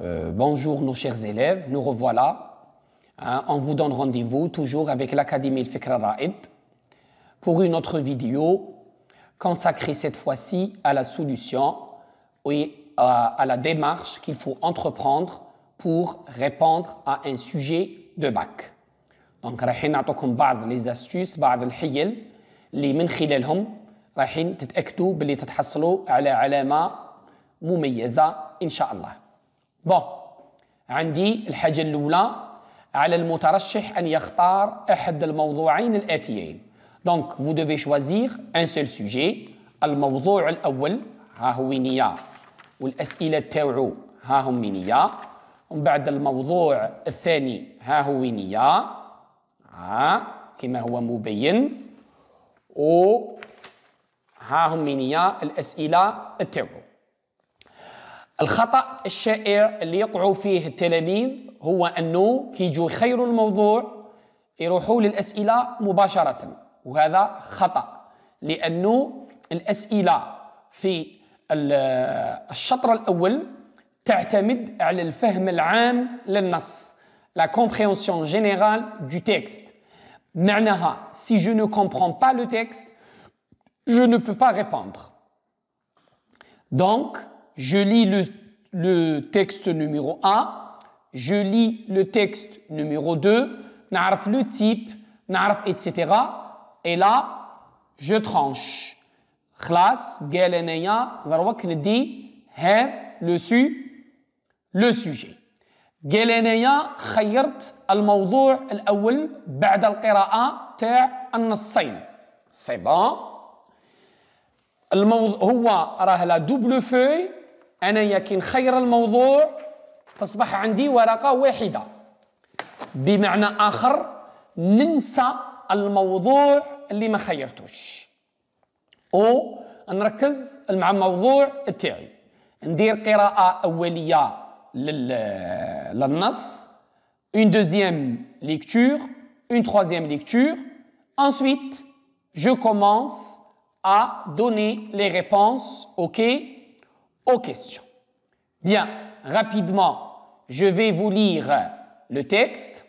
Euh, bonjour nos chers élèves, nous revoilà. Hein, on vous donne rendez-vous toujours avec l'Académie Fikra Ra'id pour une autre vidéo consacrée cette fois-ci à la solution et à, la démarche qu'il faut entreprendre pour répondre à un sujet de bac. Donc, راح نعطيكم بعض les astuces, بعض الحيل اللي من خلالهم راح تتأكدوا باللي تتحصلوا على علامة مميزة إن شاء الله. بون عندي الحاجة الأولى على المترشح أن يختار أحد الموضوعين الآتيين. Donc, vous devez choisir un seul sujet. الموضوع الأول ها هو نية والأسئلة تاوعو ها هم نية ومن بعد الموضوع الثاني ها هو نية ها كما هو مبين و ها هم نية الأسئلة تاوعو الخطأ الشائع اللي يقع فيه التلاميذ هو أنه كي يجوا يخيروا الموضوع يروحوا للأسئلة مباشرة وهذا خطأ لأنه الأسئلة في الشطر الأول تعتمد على الفهم العام للنص la compréhension générale du texte. معناها si je ne comprends pas le texte je ne peux pas répondre. Donc je lis le, le texte numéro 1 je lis le texte numéro 2 نعرف le type نعرف etc et là je tranche خلاص قال انايا دروك ندي هذا لو سو لو سوجي قال انايا خيرت الموضوع الاول بعد القراءه تاع النصين سي بون الموضوع هو راه لا دوبل فوي انايا كي نخير الموضوع تصبح عندي ورقة واحدة. بمعنى آخر ننسى الموضوع اللي ما خيرتوش. أو نركز مع الموضوع تاعي ندير قراءة أولية للنص une deuxième lecture une troisième lecture. Ensuite je commence à donner les réponses. OK? Aux questions bien rapidement je vais vous lire le texte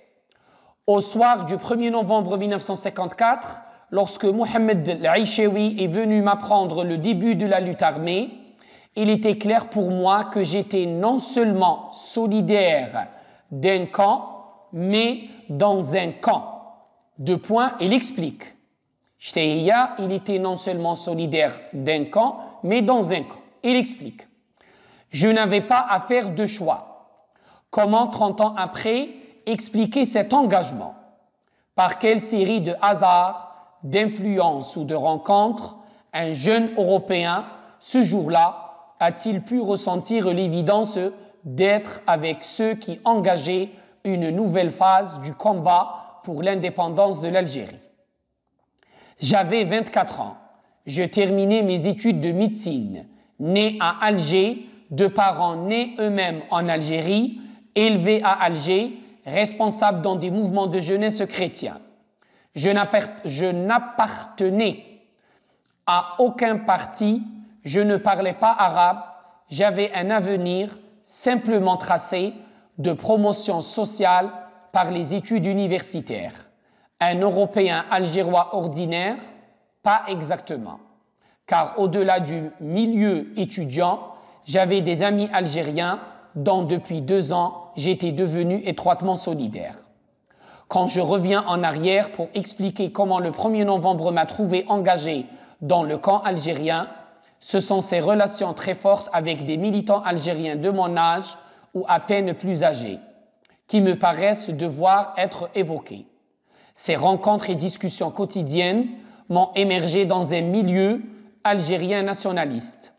au soir du 1er novembre 1954 lorsque Mohamed al-Aïchewi est venu m'apprendre le début de la lutte armée, il était clair pour moi que j'étais non seulement solidaire d'un camp, mais dans un camp. Deux points, il explique. il était non seulement solidaire d'un camp, mais dans un camp. Il explique. Je n'avais pas à faire de choix. Comment, 30 ans après, expliquer cet engagement? Par quelle série de hasards d'influence ou de rencontre, un jeune Européen, ce jour-là, a-t-il pu ressentir l'évidence d'être avec ceux qui engageaient une nouvelle phase du combat pour l'indépendance de l'Algérie? J'avais 24 ans. Je terminais mes études de médecine. Né à Alger, de parents nés eux-mêmes en Algérie, élevés à Alger, responsables dans des mouvements de jeunesse chrétiens. Je n'appartenais à aucun parti, je ne parlais pas arabe, j'avais un avenir simplement tracé de promotion sociale par les études universitaires. Un Européen algérois ordinaire Pas exactement, car au-delà du milieu étudiant, j'avais des amis algériens dont depuis deux ans j'étais devenu étroitement solidaire. Quand je reviens en arrière pour expliquer comment le 1er novembre m'a trouvé engagé dans le camp algérien, ce sont ces relations très fortes avec des militants algériens de mon âge ou à peine plus âgés qui me paraissent devoir être évoquées. Ces rencontres et discussions quotidiennes m'ont émergé dans un milieu algérien nationaliste,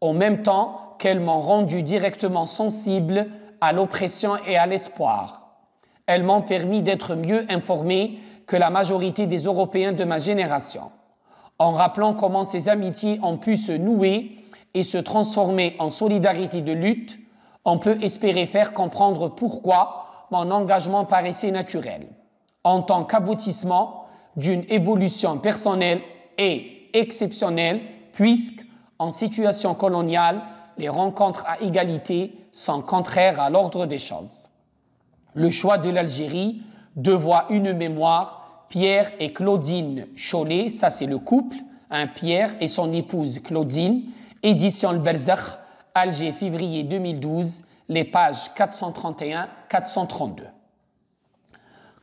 en même temps qu'elles m'ont rendu directement sensible à l'oppression et à l'espoir. Elles m'ont permis d'être mieux informé que la majorité des Européens de ma génération, en rappelant comment ces amitiés ont pu se nouer et se transformer en solidarité de lutte, on peut espérer faire comprendre pourquoi mon engagement paraissait naturel, en tant qu'aboutissement d'une évolution personnelle et exceptionnelle, puisque, en situation coloniale, les rencontres à égalité sont contraires à l'ordre des choses. Le choix de l'Algérie, deux voix, une mémoire, Pierre et Claudine Chollet, ça c'est le couple, un Pierre et son épouse Claudine, édition Le Berzakh, Alger, février 2012, les pages 431-432.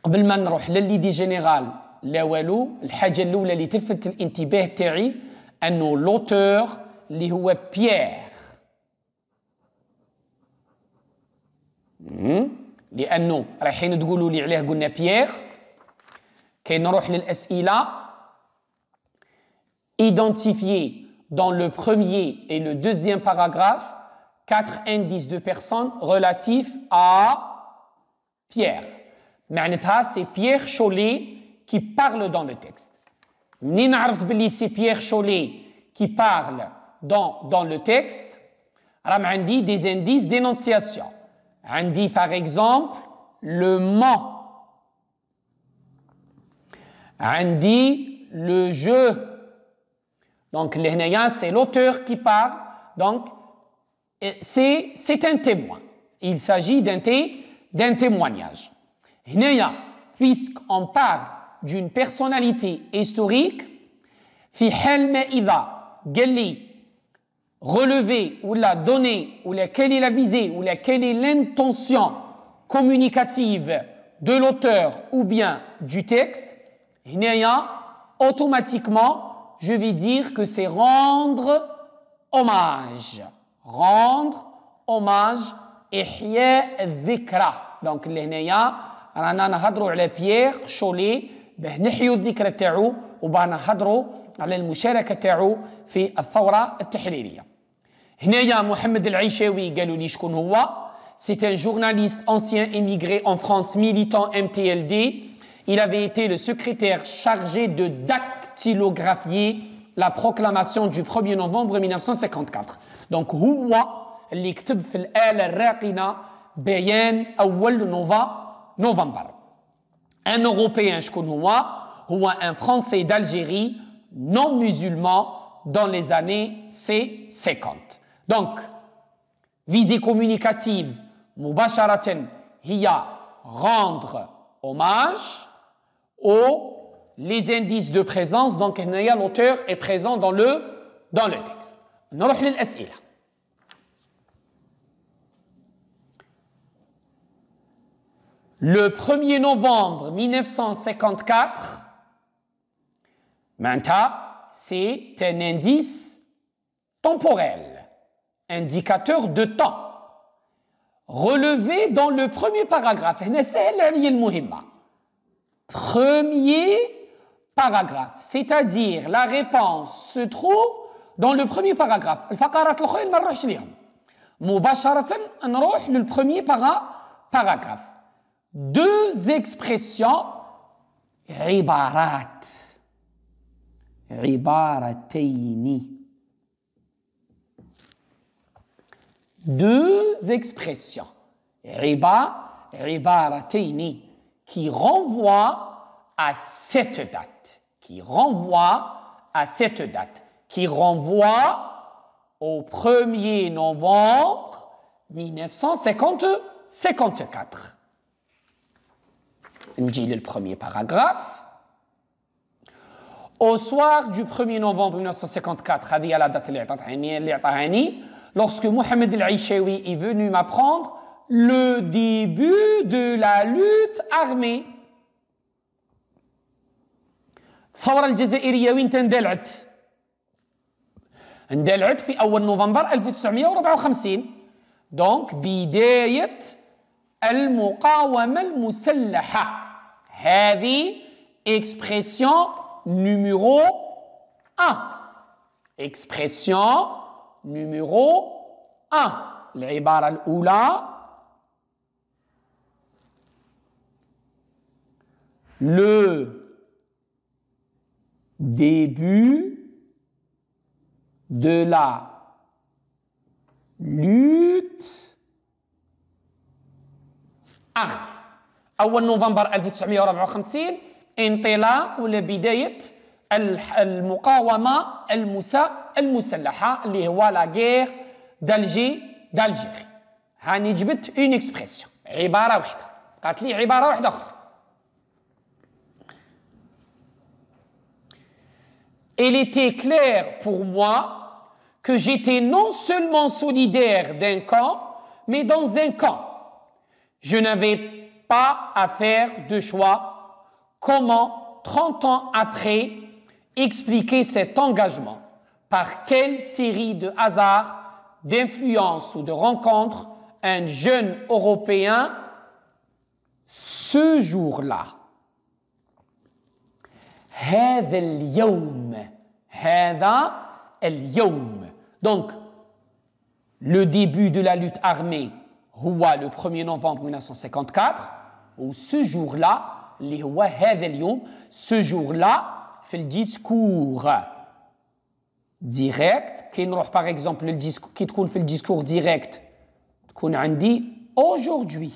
قبل ما نروح لليدي جينيرال لا والو الحاجه الاولى اللي تلفت الانتباه تاعي انه لوتور اللي هو بيير لانه رايحين تقولوا لي عليه قلنا بيير كي نروح للاسئله identifier dans le premier et le deuxième paragraphe quatre indices de personnes relatifs à Pierre. معناتها c'est Pierre Chollet qui parle dans le texte. C'est Pierre Chollet qui parle dans, dans le texte. Ramandi des indices d'énonciation. Andi, par exemple, le mot. Andi, le jeu. Donc, l'Hénéen, c'est l'auteur qui parle. Donc, c'est un témoin. Il s'agit d'un témoignage. Hénéen, puisqu'on parle d'une personnalité historique, fi helme ida, gelli, relever ou la donner, ou laquelle est la visée, ou laquelle est l'intention communicative de l'auteur ou bien du texte, automatiquement, je vais dire que c'est rendre hommage. Rendre hommage et dhikra. Donc, l'hneya, ranan hadrou la pierre, cholet, باه نحيوا الذكرى تاعو وباه نهضروا على المشاركة تاعو في الثورة التحريرية هنايا محمد العيشاوي قالوا لي شكون هو C'est un journaliste ancien émigré en France, militant MTLD. Il avait été le secrétaire chargé de dactylographier la proclamation du 1er novembre 1954. دونك هو اللي كتب في الآلة الراقنة بيان أول نوفا نوفمبر ان اوروبيان شكون هو هو ان فرونسي d'Algérie non musulman dans les années C50 donc visée communicative مباشرة هي rendre hommage aux les indices de présence donc l'auteur est présent dans le dans le texte نروح للأسئلة le 1er novembre 1954, Manta, c'est un indice temporel, indicateur de temps, relevé dans le premier paragraphe. Premier paragraphe, c'est-à-dire la réponse se trouve dans le premier paragraphe. le premier paragraphe deux expressions ribarat ribarateini. Deux expressions. Riba, ribaratayni, qui renvoient à cette date. Qui renvoient à cette date. Qui renvoient au 1er novembre 1954. le premier paragraphe. Au soir du 1er novembre 1954, lorsque Mohamed El-Aishawi est venu m'apprendre le début de la lutte armée. الثورة الجزائرية وين تندلعت؟ اندلعت في أول نوفمبر 1954 دونك بداية المقاومة المسلحة هذه expression numéro 1 expression numéro 1 العبارة الأولى le début de la lutte اخ أول نوفمبر 1954 انطلاق ولا بدايه المقاومة المسا المسلحة اللي هو لا غير دالجي دالجير هاني جبت اون اكسبريسيون عبارة واحدة. قالت لي عبارة واحدة أخرى. Il était clair pour moi que j'étais non seulement solidaire d'un camp, mais dans un camp. Je n'avais pas à faire de choix. Comment, 30 ans après, expliquer cet engagement Par quelle série de hasards, d'influences ou de rencontres un jeune Européen ce jour-là هذا اليوم هذا اليوم donc le début de la lutte armée هو le 1er novembre 1954 ou ce jour-là اللي هو هذا اليوم ce jour-là في الديسكور direct كي نروح par exemple الديسكور كي تكون في الديسكور direct تكون عندي aujourd'hui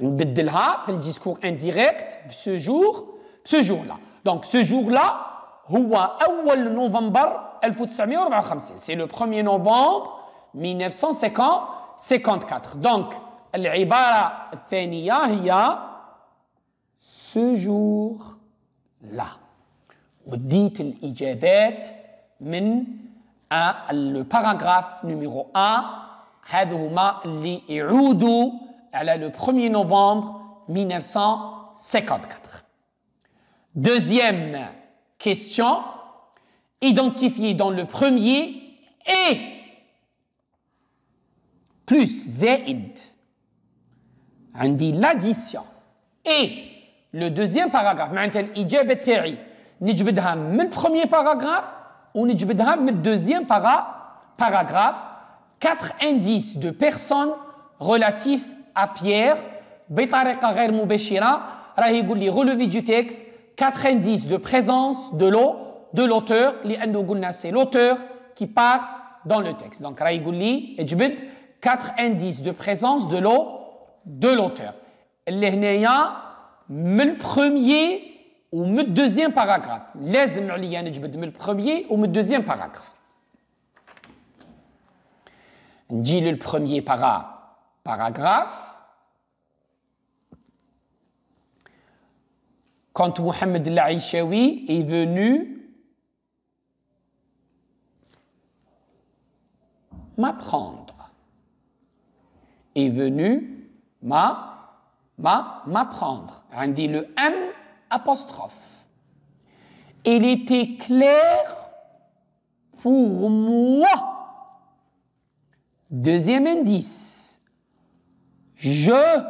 نبدلها في الديسكور انديريكت بسو جور بسو جور لا دونك سو جور لا هو اول نوفمبر 1954 سي لو 1 نوفمبر 1954 دونك العباره الثانيه هي سو جور لا وديت الاجابات من الباراغراف نيميرو 1 هذو هما اللي يعودوا le 1er novembre 1954. Deuxième question, identifier dans le premier et plus zaid. On dit l'addition. Et le deuxième paragraphe, maintenant, l'ijab tari, نجبدها le premier paragraphe ou نجبدها le deuxième paragraphe quatre indices de personnes relatifs à Pierre بطريقه غير مباشره راه يقول لي relevé du texte 4 indices de présence de l'eau de l'auteur لانه قلنا c'est l'auteur qui part dans le texte donc راه يقول لي اجبد quatre indices de présence de l'eau de l'auteur. le premier ou le deuxième paragraphe. le premier ou le deuxième paragraphe. Dit le premier para, paragraphe. Quand Mohamed Laïchaoui est venu m'apprendre est venu ma, ma, m'apprendre. On le M. Il était clair pour moi. Deuxième indice je.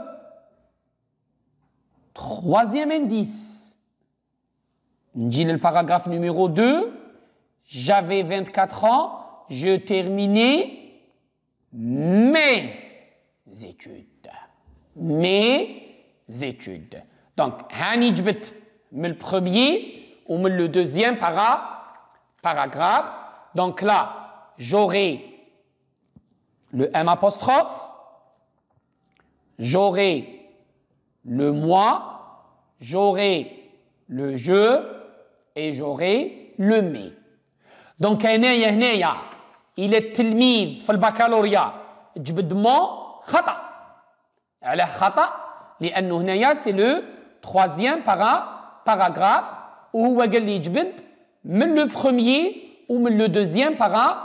Troisième indice. Dit le paragraphe numéro 2. J'avais 24 ans, je terminais mes études. Mes études. Donc, Hanijbit, le premier ou le deuxième paragraphe. Donc là, j'aurai le M j'aurai le moi, j'aurai le je et j'aurai le mais. Donc, il est tilmid, le baccalauréat, خطأ على خطأ لأنه هنايا سي لو troisième para paragraphe وهو قال لي جبد من لو premier ومن لو deuxième para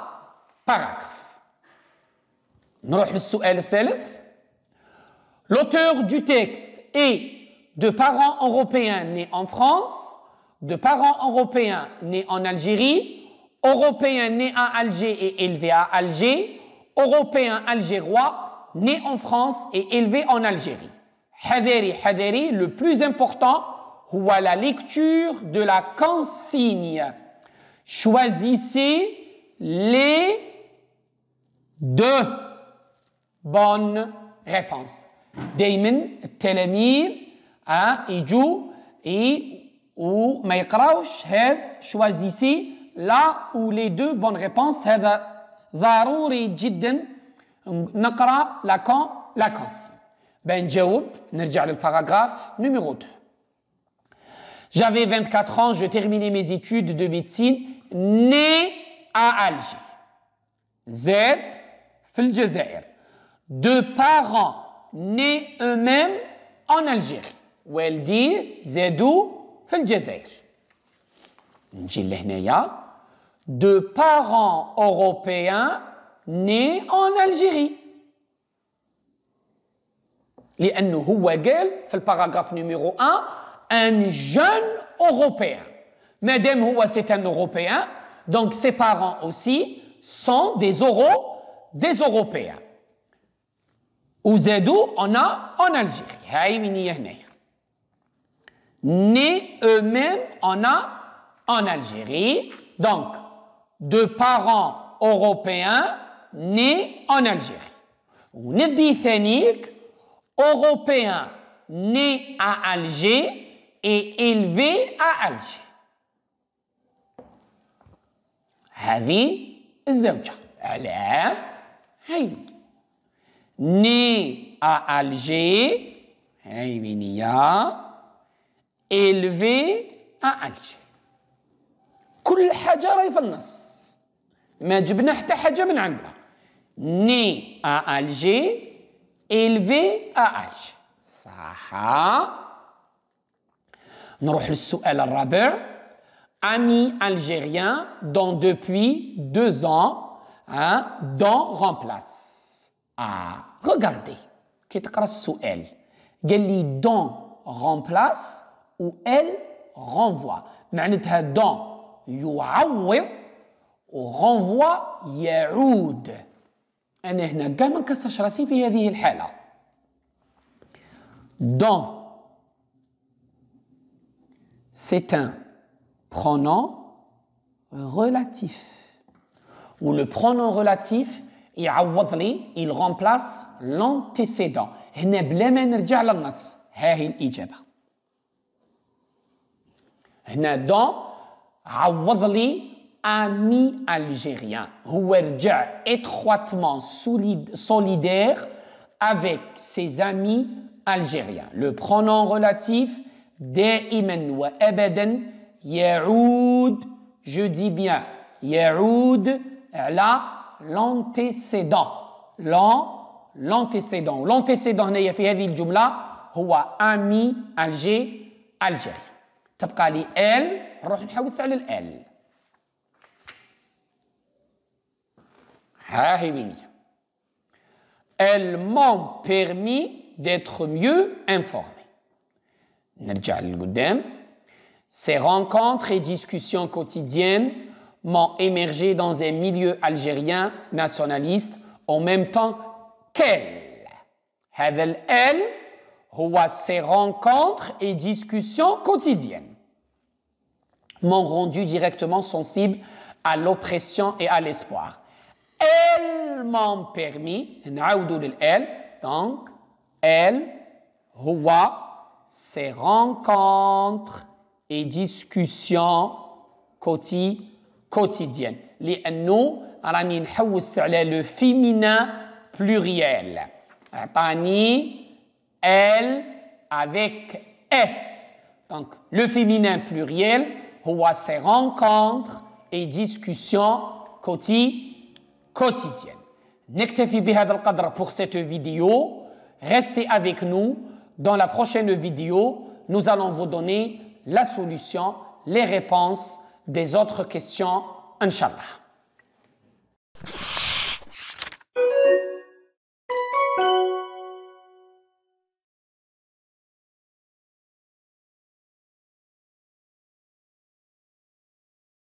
paragraphe نروح للسؤال الثالث L'auteur du texte est de parents européens nés en France, de parents européens nés en Algérie, européens nés à Alger et élevés à Alger, européens algérois nés en France et élevés en Algérie. Haderi, haderi, le plus important, ou la lecture de la consigne. Choisissez les deux bonnes réponses. دائما التلاميذ اه يجوا اي وما يقراوش هذا شوازيسي لا او لي دو بون ريبونس هذا ضروري جدا نقرا لاكون لاكونس ben نجاوب نرجع للباراغراف numéro 2 J'avais 24 ans, je terminais mes études de médecine, né à Alger. زاد في الجزائر deux parents nés eux-mêmes en Algérie والديه زادوا في الجزائر نجي لهنايا deux parents européens nés en Algérie لأنه هو قال في الباراغراف نيميرو 1 un jeune européen Madame هو c'est un européen donc ses parents aussi sont des euros des européens وزادوا on a en Algérie هاي من هنا nés eux-mêmes on a en Algérie donc deux parents européens nés en Algérie. وندي ثانيك européen né à Alger et élevé à Alger. هذه الزوجة على هاي né à Alger هاي بنية élevé à Alger. كل حاجة راهي في النص ما جبنا حتى حاجة من عندنا né à Alger élevé à Alger صح نروح للسؤال الرابع ami algérien dont depuis deux ans hein, dont remplace ah regardez كي تقرا السؤال قال لي دون remplace ou elle renvoie معناتها دون يعوض وrenvoie يعود أنا هنا كاع ما نكسرش راسي في هذه الحالة. دون c'est un pronom relatif. Ou le pronom relatif il remplace l'antécédent. هنا بلا ما نرجع للنص. ها هي الإجابة. هنا دون عوض لي ami algérien هو رجع étroitement solidaire avec ses amis algériens le pronom relatif دائما وابدا يعود je dis bien يعود على l'antécédent l'antécédent l'antécédent هنا في هذه الجملة هو ami alger algérien تبقى لي ال نروح نحوس على ال Elles m'ont permis d'être mieux informé. Ces rencontres et discussions quotidiennes m'ont émergé dans un milieu algérien nationaliste en même temps qu'elle. Hadel elle ces rencontres et discussions quotidiennes m'ont rendu directement sensible à l'oppression et à l'espoir Elles m'ont permis, donc, elle, ces rencontres et discussions quotidiennes لأنه راني نحوس على le féminin pluriel عطاني elle avec S donc le féminin pluriel هو ces rencontres et discussions quotidiennes quotidienne. Nektafi bihad al-qadr pour cette vidéo. Restez avec nous. Dans la prochaine vidéo, nous allons vous donner la solution, les réponses des autres questions, Inch'Allah.